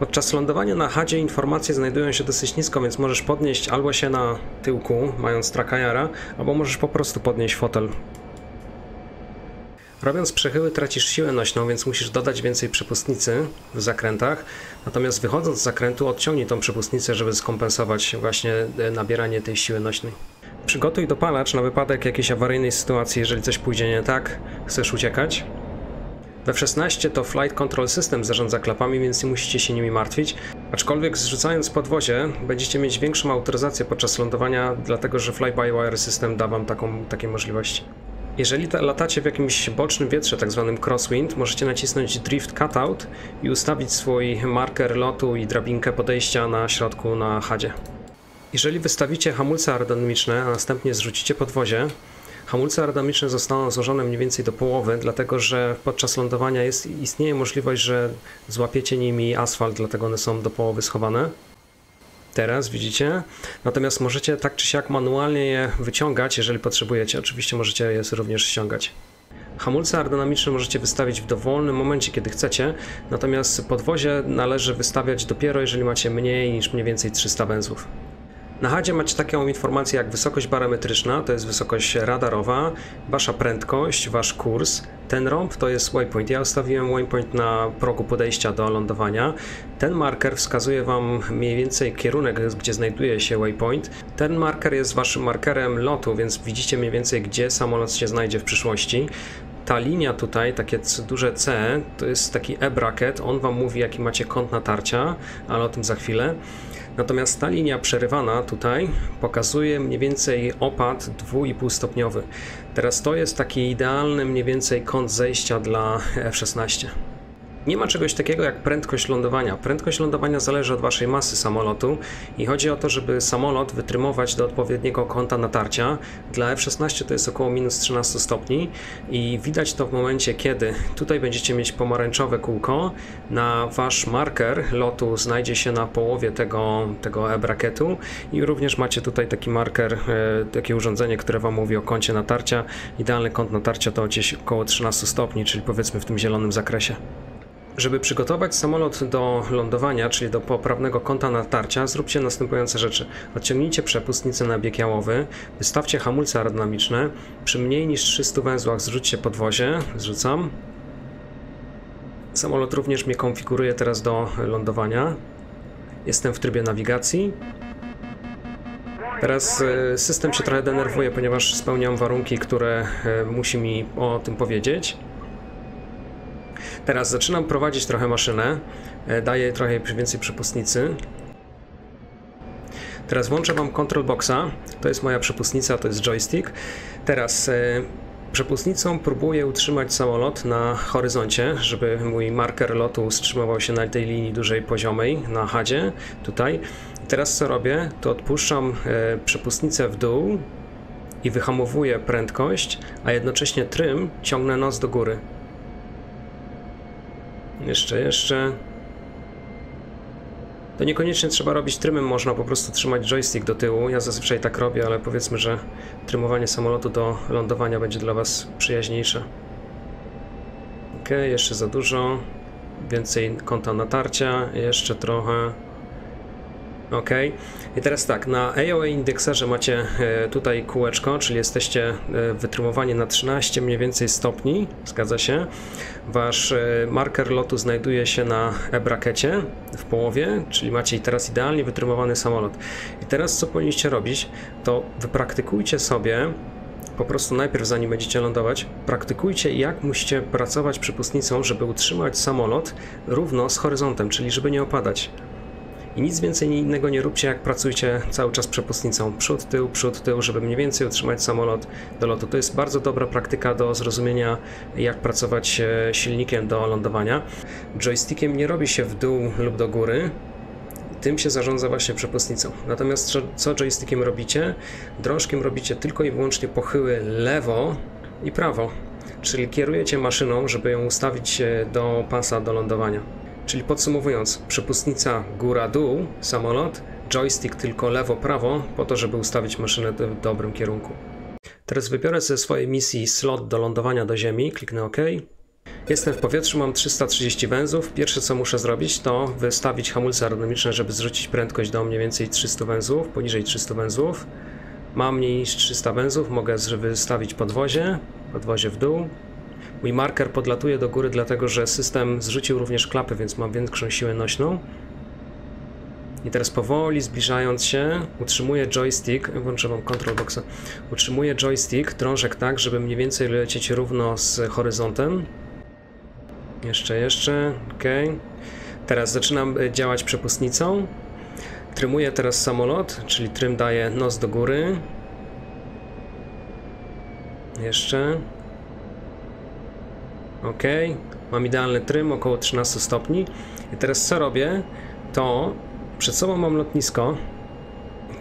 Podczas lądowania na hadzie informacje znajdują się dosyć nisko, więc możesz podnieść albo się na tyłku, mając trakajara, albo możesz po prostu podnieść fotel. Robiąc przechyły tracisz siłę nośną, więc musisz dodać więcej przepustnicy w zakrętach. Natomiast wychodząc z zakrętu odciągnij tą przepustnicę, żeby skompensować właśnie e, nabieranie tej siły nośnej. Przygotuj dopalacz na wypadek jakiejś awaryjnej sytuacji, jeżeli coś pójdzie nie tak, chcesz uciekać. We F-16 to Flight Control System zarządza klapami, więc nie musicie się nimi martwić. Aczkolwiek zrzucając podwozie będziecie mieć większą autoryzację podczas lądowania, dlatego że Fly-by-Wire System da wam taką, takie możliwości. Jeżeli latacie w jakimś bocznym wietrze, tak zwanym crosswind, możecie nacisnąć Drift Cutout i ustawić swój marker lotu i drabinkę podejścia na środku na hadzie. Jeżeli wystawicie hamulce aerodynamiczne, a następnie zrzucicie podwozie, hamulce aerodynamiczne zostaną złożone mniej więcej do połowy, dlatego że podczas lądowania jest, istnieje możliwość, że złapiecie nimi asfalt, dlatego one są do połowy schowane. Teraz widzicie, natomiast możecie tak czy siak manualnie je wyciągać, jeżeli potrzebujecie. Oczywiście możecie je również ściągać. Hamulce aerodynamiczne możecie wystawić w dowolnym momencie, kiedy chcecie, natomiast podwozie należy wystawiać dopiero, jeżeli macie mniej niż mniej więcej 300 węzłów. Na HADzie macie taką informację jak wysokość barometryczna, to jest wysokość radarowa, wasza prędkość, wasz kurs. Ten rąb to jest waypoint. Ja ustawiłem waypoint na progu podejścia do lądowania. Ten marker wskazuje wam mniej więcej kierunek, gdzie znajduje się waypoint. Ten marker jest waszym markerem lotu, więc widzicie mniej więcej, gdzie samolot się znajdzie w przyszłości ta linia tutaj, takie duże C, to jest taki e-bracket, on wam mówi jaki macie kąt natarcia, ale o tym za chwilę. Natomiast ta linia przerywana tutaj pokazuje mniej więcej opad 2,5 stopniowy. Teraz to jest taki idealny mniej więcej kąt zejścia dla F-16. Nie ma czegoś takiego jak prędkość lądowania. Prędkość lądowania zależy od waszej masy samolotu i chodzi o to, żeby samolot wytrymować do odpowiedniego kąta natarcia. Dla F-16 to jest około minus 13 stopni i widać to w momencie, kiedy tutaj będziecie mieć pomarańczowe kółko, na wasz marker lotu znajdzie się na połowie tego, tego e-brakietu i również macie tutaj taki marker, e, takie urządzenie, które wam mówi o kącie natarcia. Idealny kąt natarcia to gdzieś około 13 stopni, czyli powiedzmy w tym zielonym zakresie. Żeby przygotować samolot do lądowania, czyli do poprawnego kąta natarcia, zróbcie następujące rzeczy. Odciągnijcie przepustnicę na bieg jałowy, wystawcie hamulce aerodynamiczne, przy mniej niż 300 węzłach zrzućcie podwozie, zrzucam. Samolot również mnie konfiguruje teraz do lądowania. Jestem w trybie nawigacji. Teraz e, system się trochę denerwuje, ponieważ spełniam warunki, które e, musi mi o tym powiedzieć. Teraz zaczynam prowadzić trochę maszynę, e, daję trochę więcej przepustnicy. Teraz włączę Wam control boxa, to jest moja przepustnica, to jest joystick. Teraz e, przepustnicą próbuję utrzymać samolot na horyzoncie, żeby mój marker lotu utrzymywał się na tej linii dużej poziomej, na hadzie, tutaj. Teraz co robię, to odpuszczam e, przepustnicę w dół i wyhamowuję prędkość, a jednocześnie trym ciągnę nos do góry. Jeszcze, jeszcze. To niekoniecznie trzeba robić trymem, można po prostu trzymać joystick do tyłu. Ja zazwyczaj tak robię, ale powiedzmy, że trymowanie samolotu do lądowania będzie dla Was przyjaźniejsze. Ok, jeszcze za dużo. Więcej kąta natarcia, jeszcze trochę. Ok. I teraz tak, na AOA indekserze macie e, tutaj kółeczko, czyli jesteście e, wytrymowani na 13 mniej więcej stopni, zgadza się. Wasz e, marker lotu znajduje się na e-brakecie w połowie, czyli macie teraz idealnie wytrymowany samolot. I teraz co powinniście robić, to wypraktykujcie sobie po prostu najpierw zanim będziecie lądować, praktykujcie jak musicie pracować przypustnicą, żeby utrzymać samolot równo z horyzontem, czyli żeby nie opadać. I nic więcej innego nie róbcie, jak pracujcie cały czas przepustnicą. Przód, tył, przód, tył, żeby mniej więcej utrzymać samolot do lotu. To jest bardzo dobra praktyka do zrozumienia, jak pracować e, silnikiem do lądowania. Joystickiem nie robi się w dół lub do góry, tym się zarządza właśnie przepustnicą. Natomiast co joystickiem robicie? Drążkiem robicie tylko i wyłącznie pochyły lewo i prawo, czyli kierujecie maszyną, żeby ją ustawić do pasa do lądowania. Czyli podsumowując, przepustnica góra-dół, samolot, joystick tylko lewo-prawo, po to, żeby ustawić maszynę w dobrym kierunku. Teraz wybiorę ze swojej misji slot do lądowania do Ziemi, kliknę OK. Jestem w powietrzu, mam 330 węzłów. Pierwsze co muszę zrobić to wystawić hamulce aerodynamiczne, żeby zrzucić prędkość do mniej więcej 300 węzłów, poniżej 300 węzłów. Mam mniej niż 300 węzłów, mogę wystawić podwozie, podwozie w dół. Mój marker podlatuje do góry, dlatego że system zrzucił również klapy, więc mam większą siłę nośną. I teraz powoli zbliżając się, utrzymuję joystick, włączę wam control boxa, utrzymuję joystick, drążek tak, żeby mniej więcej lecieć równo z horyzontem. Jeszcze, jeszcze, ok. Teraz zaczynam e, działać przepustnicą. Trymuję teraz samolot, czyli trym daje nos do góry. Jeszcze. Ok. Mam idealny trym, około 13 stopni. I teraz co robię? To przed sobą mam lotnisko,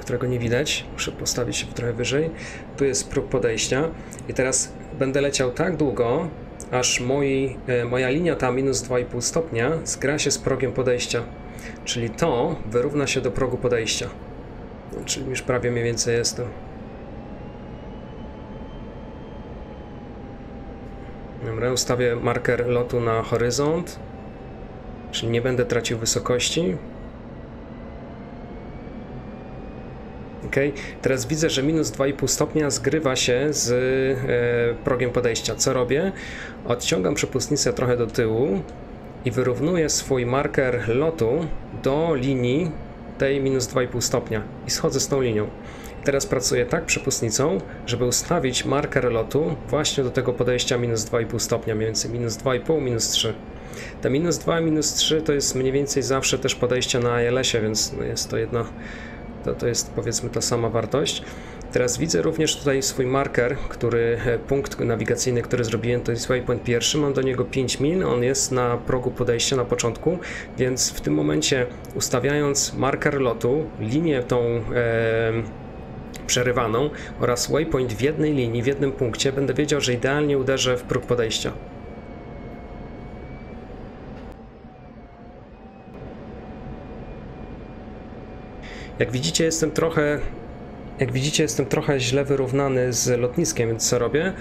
którego nie widać. Muszę postawić się trochę wyżej. Tu jest próg podejścia. I teraz będę leciał tak długo, aż moi, e, moja linia ta minus 2,5 stopnia zgra się z progiem podejścia. Czyli to wyrówna się do progu podejścia. Czyli już prawie mniej więcej jestem. Dobra, ustawię marker lotu na horyzont, czyli nie będę tracił wysokości. Ok, teraz widzę, że minus 2,5 stopnia zgrywa się z e, progiem podejścia. Co robię? Odciągam przepustnicę trochę do tyłu i wyrównuję swój marker lotu do linii tej minus 2,5 stopnia i schodzę z tą linią. Teraz pracuję tak przepustnicą, żeby ustawić marker lotu właśnie do tego podejścia minus 2,5 stopnia, mniej więcej minus 2,5, minus 3. Te minus 2 minus 3 to jest mniej więcej zawsze też podejście na ILS-ie, więc no jest to jedna to, to jest powiedzmy ta sama wartość. Teraz widzę również tutaj swój marker, który e, punkt nawigacyjny, który zrobiłem, to jest waypoint pierwszy, mam do niego 5 mil, on jest na progu podejścia na początku, więc w tym momencie ustawiając marker lotu, linię tą e, przerywaną oraz waypoint w jednej linii, w jednym punkcie, będę wiedział, że idealnie uderzę w próg podejścia. Jak widzicie, jestem trochę jak widzicie, jestem trochę źle wyrównany z lotniskiem, więc co robię?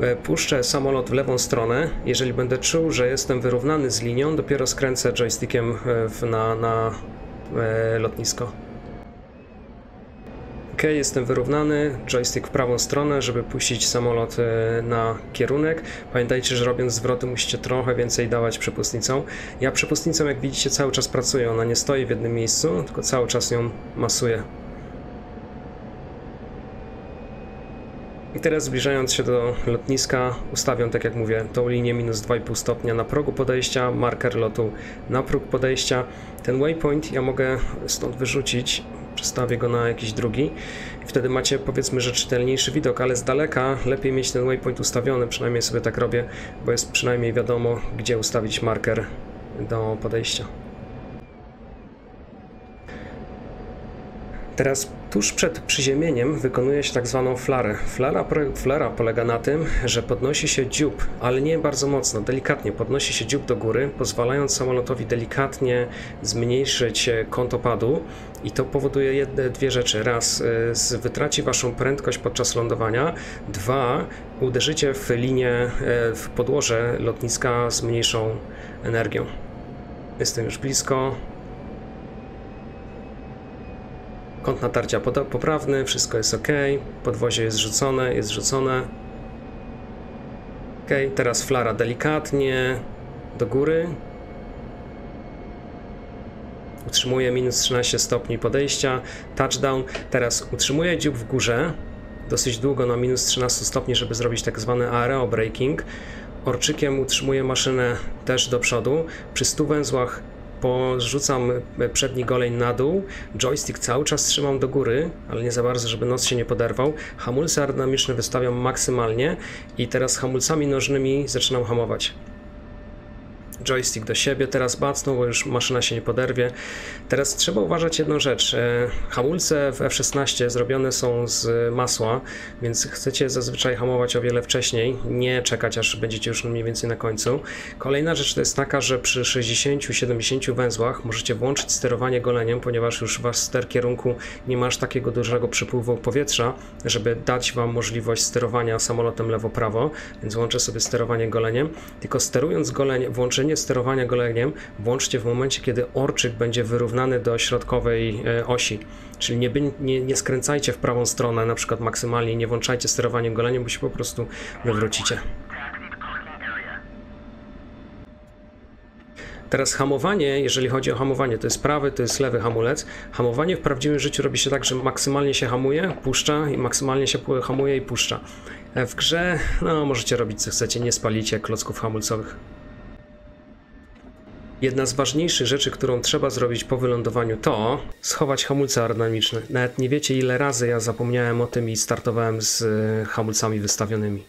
E, puszczę samolot w lewą stronę. Jeżeli będę czuł, że jestem wyrównany z linią, dopiero skręcę joystickiem e, na, na e, lotnisko. Jestem wyrównany, joystick w prawą stronę, żeby puścić samolot e, na kierunek. Pamiętajcie, że robiąc zwroty musicie trochę więcej dawać przepustnicą. Ja przepustnicą, jak widzicie, cały czas pracuję, ona nie stoi w jednym miejscu, tylko cały czas ją masuję. I teraz zbliżając się do lotniska ustawiam, tak jak mówię, tą linię minus 2,5 stopnia na progu podejścia, marker lotu na próg podejścia. Ten waypoint ja mogę stąd wyrzucić, przestawię go na jakiś drugi i wtedy macie powiedzmy, że czytelniejszy widok, ale z daleka lepiej mieć ten waypoint ustawiony, przynajmniej sobie tak robię, bo jest przynajmniej wiadomo, gdzie ustawić marker do podejścia. Teraz tuż przed przyziemieniem wykonuje się tak zwaną flarę. Flara, flara polega na tym, że podnosi się dziób, ale nie bardzo mocno, delikatnie podnosi się dziób do góry, pozwalając samolotowi delikatnie zmniejszyć kąt opadu i to powoduje jedne, dwie rzeczy. Raz, y, wytraci waszą prędkość podczas lądowania. Dwa, uderzycie w linię, e, w podłoże lotniska z mniejszą energią. Jestem już blisko. Kąt natarcia poprawny, wszystko jest ok. Podwozie jest rzucone, jest rzucone. Ok, teraz flara delikatnie do góry. Utrzymuje minus 13 stopni podejścia. Touchdown. Teraz utrzymuje dziób w górze dosyć długo na minus 13 stopni, żeby zrobić tak zwany aereo braking. Orczykiem utrzymuje maszynę też do przodu. Przy 100 węzłach porzucam przedni goleń na dół, joystick cały czas trzymam do góry, ale nie za bardzo, żeby nos się nie poderwał. Hamulce aerodynamiczne wystawiam maksymalnie i teraz hamulcami nożnymi zaczynam hamować. Joystick do siebie teraz bacnął, bo już maszyna się nie poderwie. Teraz trzeba uważać jedną rzecz. E, hamulce w F16 zrobione są z masła, więc chcecie zazwyczaj hamować o wiele wcześniej, nie czekać aż będziecie już mniej więcej na końcu. Kolejna rzecz to jest taka, że przy 60-70 węzłach możecie włączyć sterowanie goleniem, ponieważ już wasz ster kierunku nie masz takiego dużego przypływu powietrza, żeby dać wam możliwość sterowania samolotem lewo-prawo, więc włączę sobie sterowanie goleniem. Tylko sterując goleniem, włączenie sterowania goleniem włączcie w momencie, kiedy orczyk będzie wyrównany do środkowej e, osi. Czyli nie, nie, nie skręcajcie w prawą stronę, na przykład maksymalnie, nie włączajcie sterowania goleniem, bo się po prostu wywrócicie. Teraz hamowanie, jeżeli chodzi o hamowanie, to jest prawy, to jest lewy hamulec. Hamowanie w prawdziwym życiu robi się tak, że maksymalnie się hamuje, puszcza i maksymalnie się hamuje i puszcza. E, W grze, no możecie robić co chcecie, nie spalicie klocków hamulcowych. Jedna z ważniejszych rzeczy, którą trzeba zrobić po wylądowaniu, to schować hamulce aerodynamiczne. Nawet nie wiecie, ile razy ja zapomniałem o tym i startowałem z e, hamulcami wystawionymi.